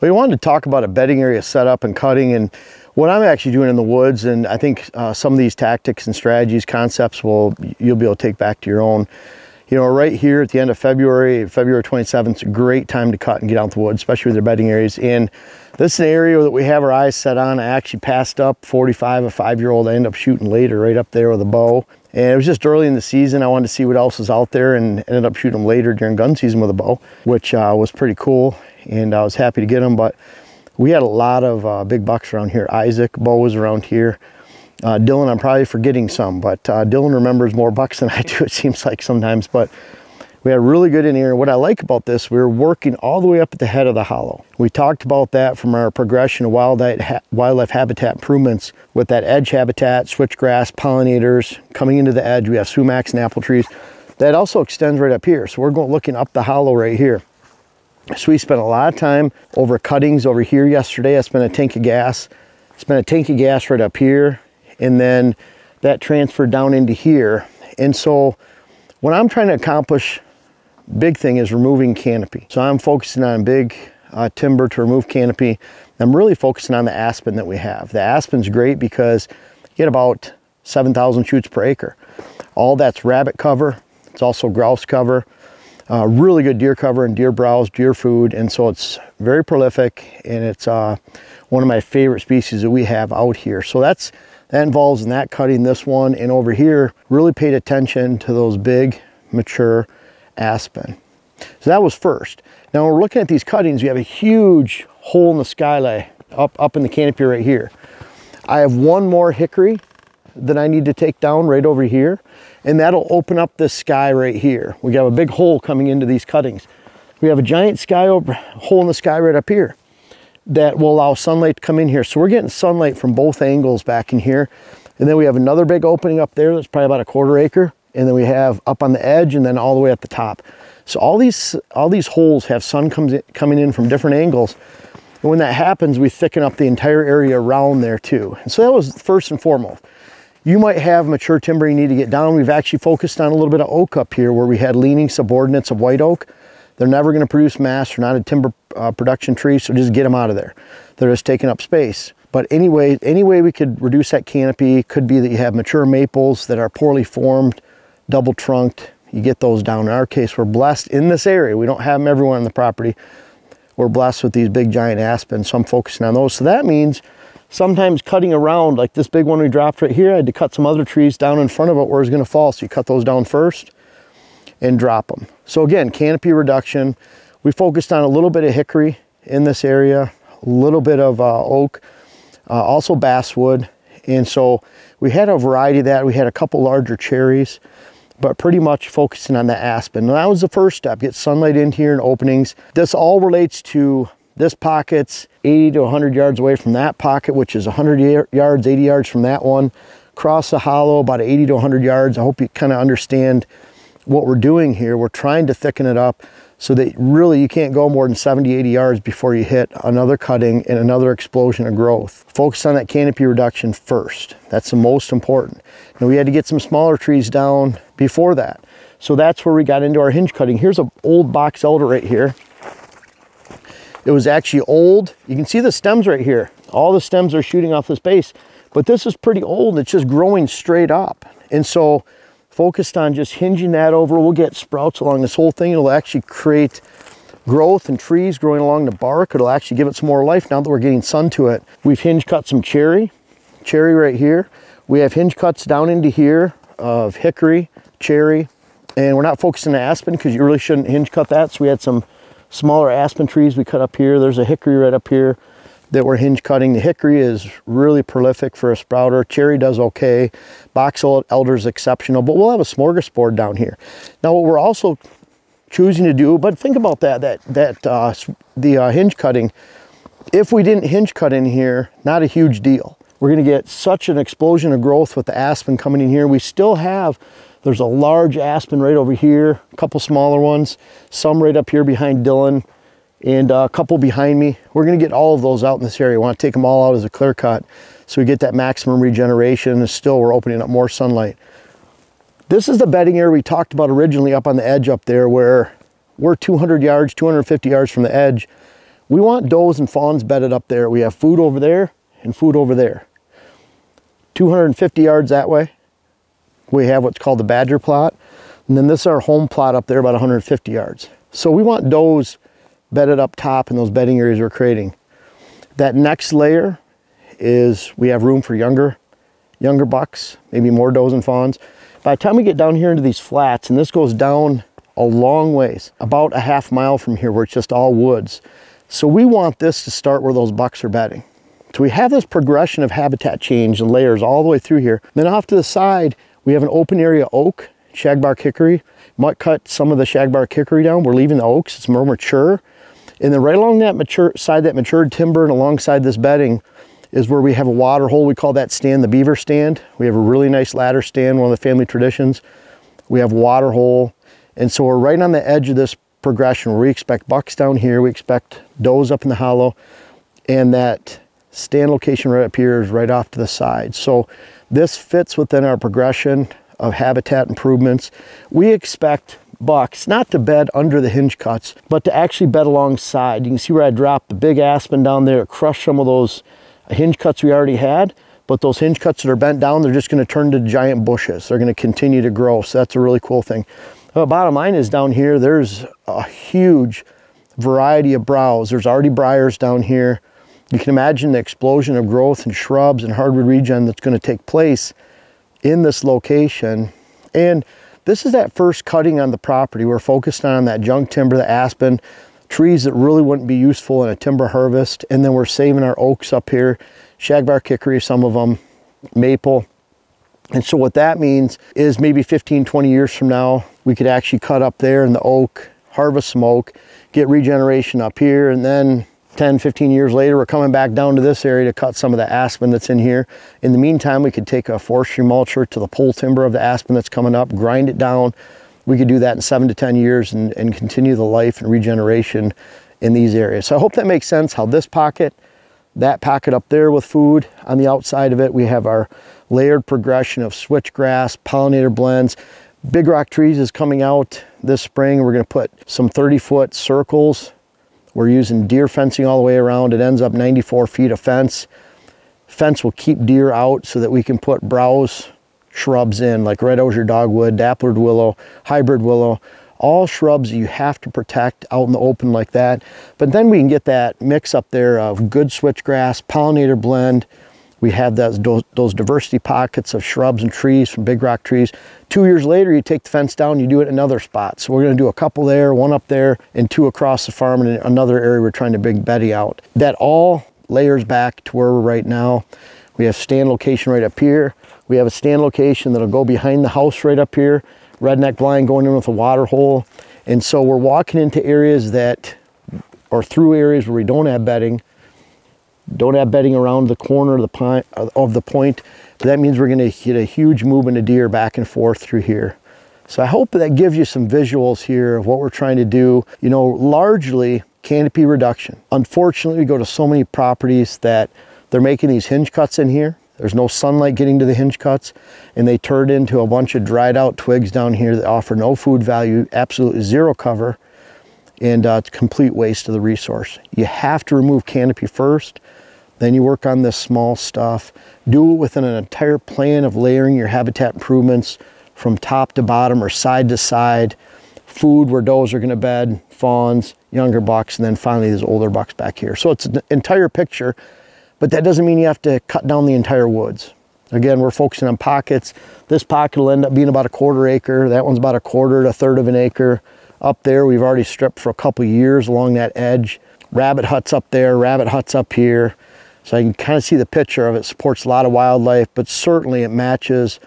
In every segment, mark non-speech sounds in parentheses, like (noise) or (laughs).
We wanted to talk about a bedding area setup and cutting and what I'm actually doing in the woods. And I think uh, some of these tactics and strategies, concepts will, you'll be able to take back to your own. You know, right here at the end of February, February 27th, is a great time to cut and get out the woods, especially with their bedding areas. And this is an area that we have our eyes set on. I actually passed up 45, a five-year-old I ended up shooting later right up there with a bow. And it was just early in the season. I wanted to see what else was out there and ended up shooting them later during gun season with a bow, which uh, was pretty cool. And I was happy to get them, but we had a lot of uh, big bucks around here. Isaac bow was around here. Uh, Dylan, I'm probably forgetting some, but uh, Dylan remembers more bucks than I do, (laughs) it seems like sometimes. But we had really good in here. What I like about this, we are working all the way up at the head of the hollow. We talked about that from our progression of wildlife, wildlife habitat improvements with that edge habitat, switchgrass, pollinators, coming into the edge. We have sumacs and apple trees. That also extends right up here. So we're going looking up the hollow right here. So we spent a lot of time over cuttings over here yesterday. I spent a tank of gas, spent a tank of gas right up here, and then that transferred down into here. And so what I'm trying to accomplish, big thing is removing canopy. So I'm focusing on big uh, timber to remove canopy. I'm really focusing on the aspen that we have. The aspen's great because you get about 7,000 shoots per acre. All that's rabbit cover. It's also grouse cover. Uh, really good deer cover and deer browse, deer food. And so it's very prolific and it's uh, one of my favorite species that we have out here. So that's that involves in that cutting this one and over here really paid attention to those big mature aspen. So that was first. Now we're looking at these cuttings, we have a huge hole in the skylight up, up in the canopy right here. I have one more hickory that I need to take down right over here and that'll open up this sky right here. We have a big hole coming into these cuttings. We have a giant sky over, hole in the sky right up here that will allow sunlight to come in here. So we're getting sunlight from both angles back in here. And then we have another big opening up there that's probably about a quarter acre. And then we have up on the edge and then all the way at the top. So all these, all these holes have sun comes in, coming in from different angles. And when that happens, we thicken up the entire area around there too. And so that was first and foremost. You might have mature timber you need to get down. We've actually focused on a little bit of oak up here where we had leaning subordinates of white oak. They're never gonna produce mass, they're not a timber uh, production tree, so just get them out of there. They're just taking up space. But anyway, any way we could reduce that canopy could be that you have mature maples that are poorly formed, double trunked. You get those down. In our case, we're blessed in this area. We don't have them everywhere on the property. We're blessed with these big giant aspens, so I'm focusing on those. So that means sometimes cutting around, like this big one we dropped right here, I had to cut some other trees down in front of it where it's gonna fall. So you cut those down first and drop them. So again, canopy reduction. We focused on a little bit of hickory in this area, a little bit of uh, oak, uh, also basswood. And so we had a variety of that. We had a couple larger cherries, but pretty much focusing on the aspen. And that was the first step, get sunlight in here and openings. This all relates to this pocket's 80 to 100 yards away from that pocket, which is 100 yards, 80 yards from that one. Across the hollow, about 80 to 100 yards. I hope you kind of understand what we're doing here. We're trying to thicken it up so that really you can't go more than 70, 80 yards before you hit another cutting and another explosion of growth. Focus on that canopy reduction first. That's the most important. Now we had to get some smaller trees down before that. So that's where we got into our hinge cutting. Here's an old box elder right here. It was actually old. You can see the stems right here. All the stems are shooting off this base, but this is pretty old. It's just growing straight up. And so focused on just hinging that over. We'll get sprouts along this whole thing. It'll actually create growth and trees growing along the bark. It'll actually give it some more life now that we're getting sun to it. We've hinge cut some cherry, cherry right here. We have hinge cuts down into here of hickory, cherry, and we're not focusing on aspen because you really shouldn't hinge cut that. So we had some smaller aspen trees we cut up here. There's a hickory right up here that we're hinge cutting. The hickory is really prolific for a sprouter. Cherry does okay. Box elder is exceptional, but we'll have a smorgasbord down here. Now what we're also choosing to do, but think about that, that, that uh, the uh, hinge cutting, if we didn't hinge cut in here, not a huge deal. We're gonna get such an explosion of growth with the aspen coming in here. We still have, there's a large aspen right over here, a couple smaller ones, some right up here behind Dylan and uh, a couple behind me. We're gonna get all of those out in this area. We wanna take them all out as a clear cut so we get that maximum regeneration and still we're opening up more sunlight. This is the bedding area we talked about originally up on the edge up there where we're 200 yards, 250 yards from the edge. We want does and fawns bedded up there. We have food over there and food over there. 250 yards that way, we have what's called the badger plot. And then this is our home plot up there about 150 yards. So we want does bedded up top in those bedding areas we're creating. That next layer is we have room for younger, younger bucks, maybe more does and fawns. By the time we get down here into these flats, and this goes down a long ways, about a half mile from here where it's just all woods. So we want this to start where those bucks are bedding. So we have this progression of habitat change and layers all the way through here. Then off to the side, we have an open area oak, shagbark hickory. Might cut some of the shagbark hickory down. We're leaving the oaks, it's more mature. And then right along that mature side, that matured timber and alongside this bedding is where we have a water hole. We call that stand the beaver stand. We have a really nice ladder stand, one of the family traditions. We have water hole. And so we're right on the edge of this progression where we expect bucks down here, we expect does up in the hollow, and that stand location right up here is right off to the side. So this fits within our progression of habitat improvements. We expect bucks not to bed under the hinge cuts, but to actually bed alongside. You can see where I dropped the big aspen down there, crushed some of those hinge cuts we already had, but those hinge cuts that are bent down, they're just gonna turn to giant bushes. They're gonna continue to grow, so that's a really cool thing. The bottom line is down here, there's a huge variety of browse. There's already briars down here. You can imagine the explosion of growth and shrubs and hardwood regen that's gonna take place in this location. And this is that first cutting on the property. We're focused on that junk timber, the aspen, trees that really wouldn't be useful in a timber harvest. And then we're saving our oaks up here, shagbark hickory, some of them, maple. And so what that means is maybe 15, 20 years from now, we could actually cut up there in the oak, harvest some oak, get regeneration up here, and then 10, 15 years later, we're coming back down to this area to cut some of the aspen that's in here. In the meantime, we could take a forestry mulcher to the pole timber of the aspen that's coming up, grind it down. We could do that in seven to 10 years and, and continue the life and regeneration in these areas. So I hope that makes sense how this pocket, that pocket up there with food on the outside of it, we have our layered progression of switchgrass, pollinator blends. Big rock trees is coming out this spring. We're gonna put some 30 foot circles we're using deer fencing all the way around. It ends up 94 feet of fence. Fence will keep deer out so that we can put browse shrubs in like red osier dogwood, dappled willow, hybrid willow, all shrubs you have to protect out in the open like that. But then we can get that mix up there of good switchgrass, pollinator blend, we have those, those diversity pockets of shrubs and trees from big rock trees. Two years later, you take the fence down, you do it in another spot. So we're gonna do a couple there, one up there, and two across the farm, and another area we're trying to bring Betty out. That all layers back to where we're right now. We have stand location right up here. We have a stand location that'll go behind the house right up here. Redneck blind going in with a water hole. And so we're walking into areas that, or through areas where we don't have bedding, don't have bedding around the corner of the, point, of the point. That means we're gonna get a huge movement of deer back and forth through here. So I hope that gives you some visuals here of what we're trying to do. You know, largely canopy reduction. Unfortunately, we go to so many properties that they're making these hinge cuts in here. There's no sunlight getting to the hinge cuts and they turn into a bunch of dried out twigs down here that offer no food value, absolutely zero cover, and uh, it's complete waste of the resource. You have to remove canopy first then you work on this small stuff. Do it within an entire plan of layering your habitat improvements from top to bottom or side to side. Food where does are gonna bed, fawns, younger bucks, and then finally these older bucks back here. So it's an entire picture, but that doesn't mean you have to cut down the entire woods. Again, we're focusing on pockets. This pocket will end up being about a quarter acre. That one's about a quarter to a third of an acre. Up there, we've already stripped for a couple years along that edge. Rabbit huts up there, rabbit huts up here. So I can kind of see the picture of it supports a lot of wildlife, but certainly it matches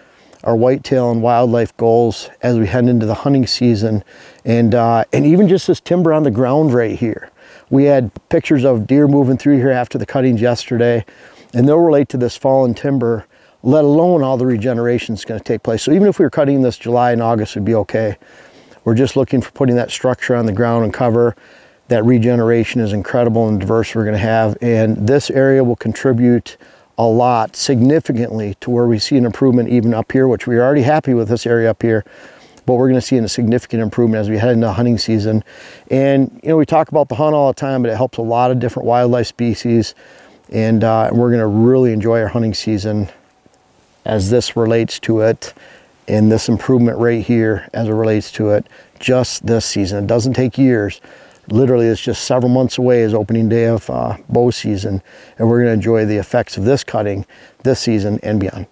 our whitetail and wildlife goals as we head into the hunting season. And, uh, and even just this timber on the ground right here. We had pictures of deer moving through here after the cuttings yesterday, and they'll relate to this fallen timber, let alone all the regeneration that's gonna take place. So even if we were cutting this July and August, would be okay. We're just looking for putting that structure on the ground and cover that regeneration is incredible and diverse we're going to have. And this area will contribute a lot significantly to where we see an improvement even up here, which we're already happy with this area up here. but we're going to see a significant improvement as we head into hunting season. And, you know, we talk about the hunt all the time, but it helps a lot of different wildlife species. And, uh, we're going to really enjoy our hunting season as this relates to it and this improvement right here as it relates to it just this season. It doesn't take years. Literally, it's just several months away is opening day of uh, bow season, and we're going to enjoy the effects of this cutting this season and beyond.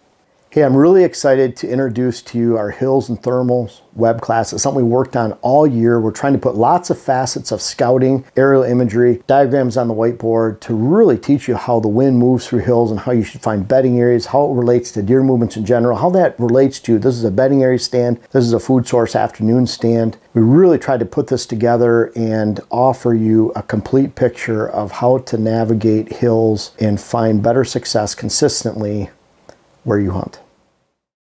Hey, I'm really excited to introduce to you our Hills and Thermals web class. It's something we worked on all year. We're trying to put lots of facets of scouting, aerial imagery, diagrams on the whiteboard to really teach you how the wind moves through hills and how you should find bedding areas, how it relates to deer movements in general, how that relates to this is a bedding area stand, this is a food source afternoon stand. We really tried to put this together and offer you a complete picture of how to navigate hills and find better success consistently where you hunt.